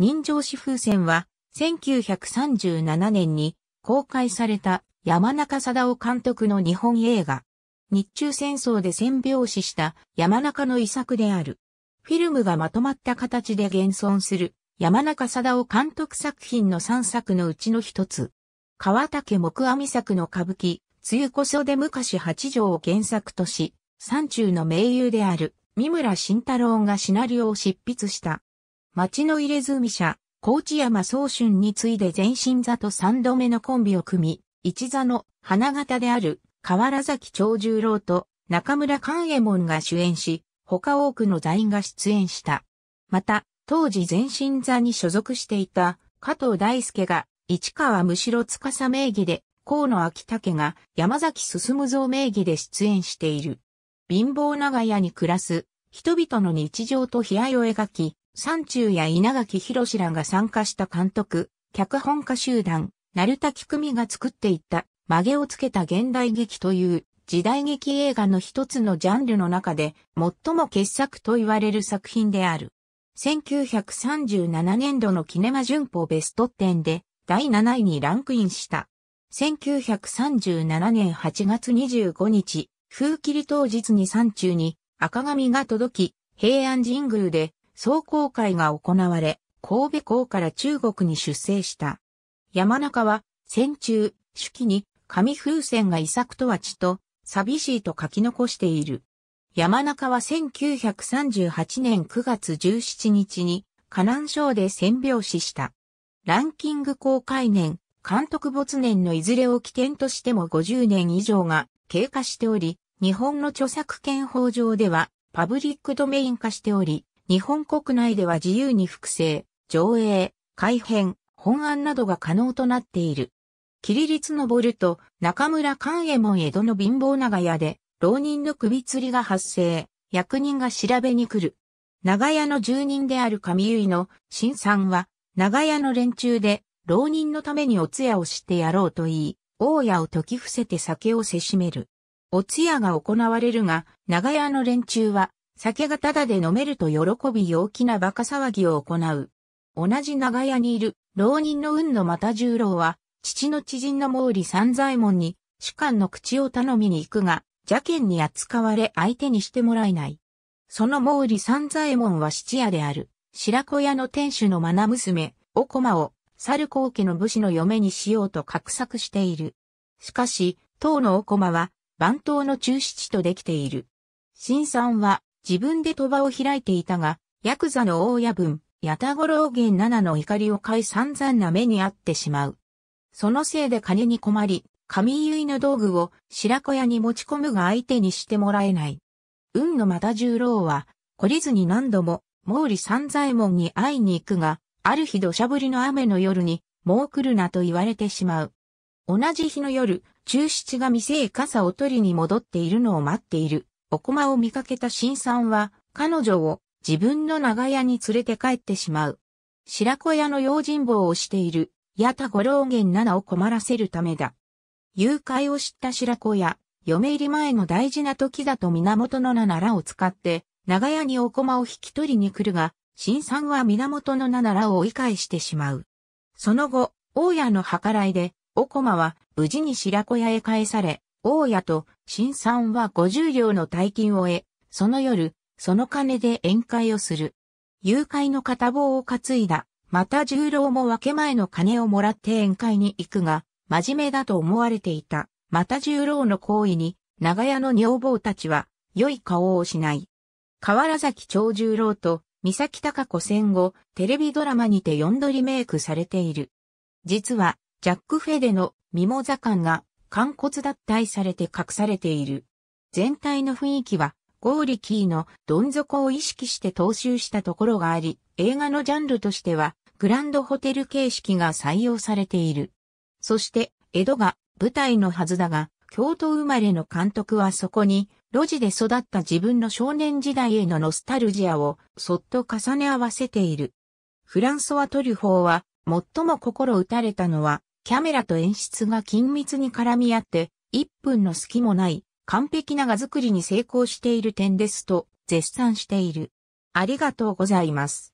人情紙風船は、1937年に公開された山中貞夫監督の日本映画。日中戦争で戦拍子した山中の遺作である。フィルムがまとまった形で現存する山中貞夫監督作品の3作のうちの一つ。川竹木阿弥作の歌舞伎、梅雨こそで昔八条を原作とし、山中の名優である三村慎太郎がシナリオを執筆した。町の入れ墨者、高知山宗春に次いで前身座と三度目のコンビを組み、一座の花形である河原崎長十郎と中村寛右衛門が主演し、他多くの座員が出演した。また、当時前身座に所属していた加藤大輔が市川むしろ司名義で、河野秋武が山崎進蔵名義で出演している。貧乏長屋に暮らす人々の日常と悲哀を描き、山中や稲垣博らが参加した監督、脚本家集団、鳴滝組が作っていった曲げをつけた現代劇という時代劇映画の一つのジャンルの中で最も傑作と言われる作品である。1937年度のキネマ旬報ベスト10で第7位にランクインした。1937年8月25日、風切り当日に山中に赤紙が届き、平安神宮で壮行会が行われ、神戸港から中国に出征した。山中は、戦中、手記に、紙風船が遺作とは血と、寂しいと書き残している。山中は1938年9月17日に、河南省で戦病死した。ランキング公開年、監督没年のいずれを起点としても50年以上が経過しており、日本の著作権法上ではパブリックドメイン化しており、日本国内では自由に複製、上映、改編、本案などが可能となっている。キリリツ登ると中村寛右衛門江戸の貧乏長屋で浪人の首吊りが発生、役人が調べに来る。長屋の住人である上結の新さんは長屋の連中で浪人のためにお通夜をしてやろうと言い、大家を解き伏せて酒をせしめる。お通夜が行われるが、長屋の連中は酒がただで飲めると喜び陽気な馬鹿騒ぎを行う。同じ長屋にいる浪人の運の又十郎は、父の知人の毛利三左衛門に主官の口を頼みに行くが、邪剣に扱われ相手にしてもらえない。その毛利三左衛門は七夜である、白子屋の店主の愛娘、お駒を、猿高家の武士の嫁にしようと画策している。しかし、当のお駒は、番頭の中七とできている。新さんは、自分で賭場を開いていたが、ヤクザの大家分、八田五郎源七の怒りを買い散々な目にあってしまう。そのせいで金に困り、髪結の道具を白子屋に持ち込むが相手にしてもらえない。運の又十郎は、懲りずに何度も毛利三左衛門に会いに行くが、ある日土砂降りの雨の夜に、もう来るなと言われてしまう。同じ日の夜、中七が店へ傘を取りに戻っているのを待っている。お駒を見かけた新さんは、彼女を自分の長屋に連れて帰ってしまう。白子屋の用心棒をしている、八田五郎源七を困らせるためだ。誘拐を知った白子屋、嫁入り前の大事な時だと源の七らを使って、長屋にお駒を引き取りに来るが、新さんは源の七らを追い返してしまう。その後、大家の計らいで、お駒は無事に白子屋へ返され、大家と新さんは50両の大金を得、その夜、その金で宴会をする。誘拐の片棒を担いだ。また十郎も分け前の金をもらって宴会に行くが、真面目だと思われていた。また十郎の行為に、長屋の女房たちは、良い顔をしない。河原崎長十郎と、三崎隆子戦後、テレビドラマにて4度リメイクされている。実は、ジャック・フェデのミモザ感が肝骨脱退されて隠されている。全体の雰囲気は、ゴーリキーのどん底を意識して踏襲したところがあり、映画のジャンルとしては、グランドホテル形式が採用されている。そして、江戸が舞台のはずだが、京都生まれの監督はそこに、路地で育った自分の少年時代へのノスタルジアをそっと重ね合わせている。フランソワ・トリュフォーは、最も心打たれたのは、キャメラと演出が緊密に絡み合って、1分の隙もない完璧な画作りに成功している点ですと絶賛している。ありがとうございます。